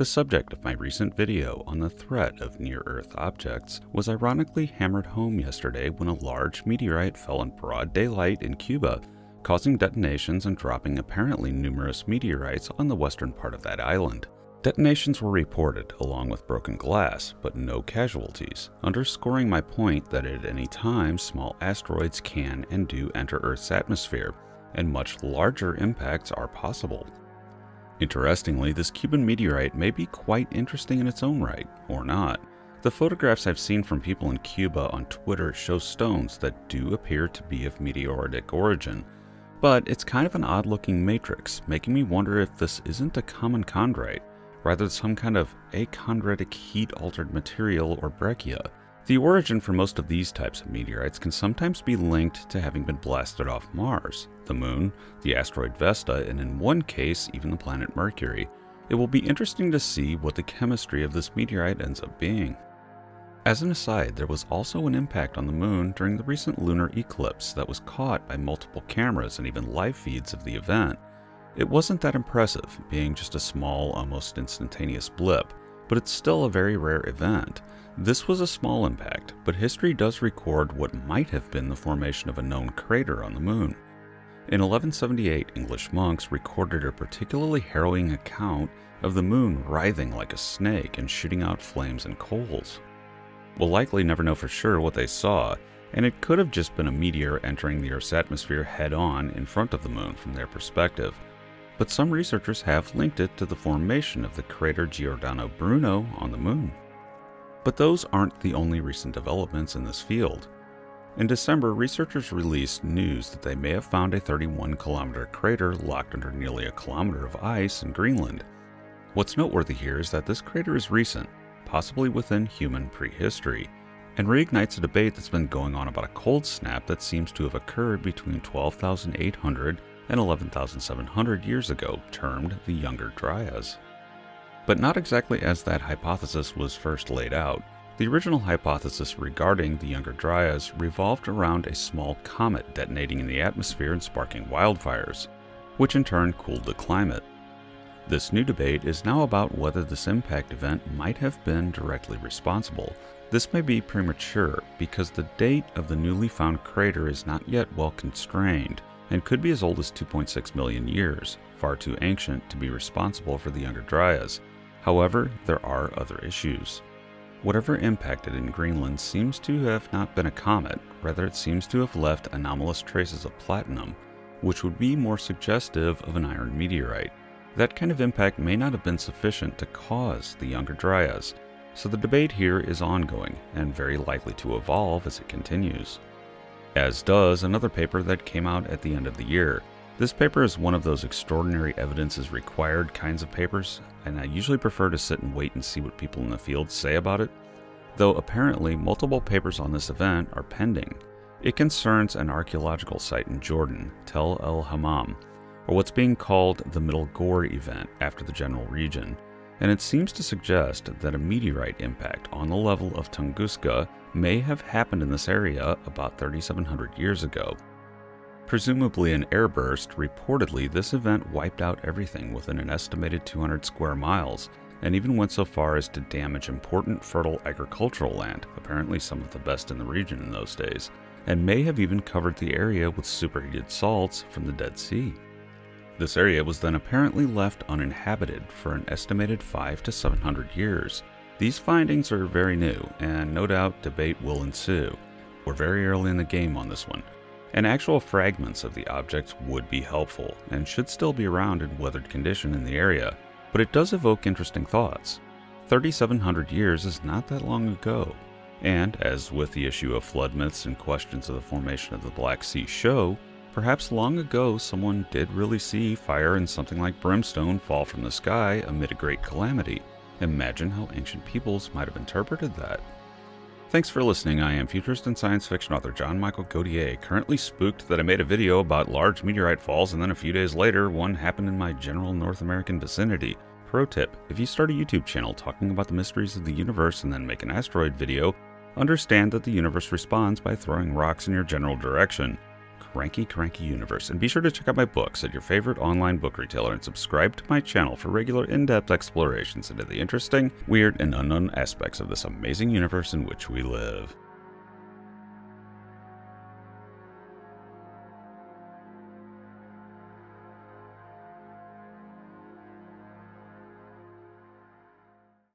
The subject of my recent video on the threat of near Earth objects was ironically hammered home yesterday when a large meteorite fell in broad daylight in Cuba, causing detonations and dropping apparently numerous meteorites on the western part of that island. Detonations were reported along with broken glass, but no casualties, underscoring my point that at any time small asteroids can and do enter Earth's atmosphere, and much larger impacts are possible. Interestingly, this Cuban meteorite may be quite interesting in its own right, or not. The photographs I've seen from people in Cuba on Twitter show stones that do appear to be of meteoritic origin, but it's kind of an odd looking matrix, making me wonder if this isn't a common chondrite, rather some kind of achondritic heat altered material or breccia. The origin for most of these types of meteorites can sometimes be linked to having been blasted off Mars, the Moon, the asteroid Vesta, and in one case, even the planet Mercury. It will be interesting to see what the chemistry of this meteorite ends up being. As an aside, there was also an impact on the Moon during the recent lunar eclipse that was caught by multiple cameras and even live feeds of the event. It wasn't that impressive, being just a small, almost instantaneous blip, but it's still a very rare event. This was a small impact, but history does record what might have been the formation of a known crater on the moon. In 1178, English monks recorded a particularly harrowing account of the moon writhing like a snake and shooting out flames and coals. We'll likely never know for sure what they saw, and it could have just been a meteor entering the Earth's atmosphere head on in front of the moon from their perspective. But some researchers have linked it to the formation of the crater Giordano Bruno on the moon. But those aren't the only recent developments in this field. In December, researchers released news that they may have found a 31 kilometer crater locked under nearly a kilometer of ice in Greenland. What's noteworthy here is that this crater is recent, possibly within human prehistory, and reignites a debate that's been going on about a cold snap that seems to have occurred between 12,800 and 11,700 years ago, termed the Younger Dryas but not exactly as that hypothesis was first laid out. The original hypothesis regarding the Younger Dryas revolved around a small comet detonating in the atmosphere and sparking wildfires, which in turn cooled the climate. This new debate is now about whether this impact event might have been directly responsible. This may be premature because the date of the newly found crater is not yet well constrained and could be as old as 2.6 million years, far too ancient to be responsible for the Younger Dryas, However, there are other issues. Whatever impacted in Greenland seems to have not been a comet, rather, it seems to have left anomalous traces of platinum, which would be more suggestive of an iron meteorite. That kind of impact may not have been sufficient to cause the Younger Dryas, so the debate here is ongoing and very likely to evolve as it continues. As does another paper that came out at the end of the year, this paper is one of those extraordinary evidence is required kinds of papers, and I usually prefer to sit and wait and see what people in the field say about it, though apparently multiple papers on this event are pending. It concerns an archaeological site in Jordan, Tel el Hammam, or what's being called the Middle Ghor event after the general region, and it seems to suggest that a meteorite impact on the level of Tunguska may have happened in this area about 3,700 years ago. Presumably an airburst, reportedly this event wiped out everything within an estimated 200 square miles, and even went so far as to damage important fertile agricultural land, apparently some of the best in the region in those days, and may have even covered the area with superheated salts from the Dead Sea. This area was then apparently left uninhabited for an estimated 5 to 700 years. These findings are very new, and no doubt debate will ensue. We're very early in the game on this one, and actual fragments of the objects would be helpful and should still be around in weathered condition in the area, but it does evoke interesting thoughts. 3,700 years is not that long ago, and as with the issue of flood myths and questions of the formation of the Black Sea show, perhaps long ago someone did really see fire and something like brimstone fall from the sky amid a great calamity. Imagine how ancient peoples might have interpreted that. Thanks for listening. I am futurist and science fiction author John Michael Godier, currently spooked that I made a video about large meteorite falls and then a few days later, one happened in my general North American vicinity. Pro tip if you start a YouTube channel talking about the mysteries of the universe and then make an asteroid video, understand that the universe responds by throwing rocks in your general direction. Cranky, cranky universe. And be sure to check out my books at your favorite online book retailer and subscribe to my channel for regular in depth explorations into the interesting, weird, and unknown aspects of this amazing universe in which we live.